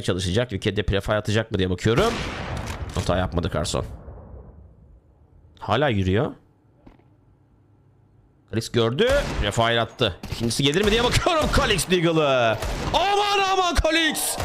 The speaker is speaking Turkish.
çalışacak. Ülkede prefire atacak mı diye bakıyorum. Hata yapmadı Carson. Hala yürüyor. Kalix gördü. Prefire attı. İkincisi gelir mi diye bakıyorum Kalix Deagle'ı. Aman aman Kalix.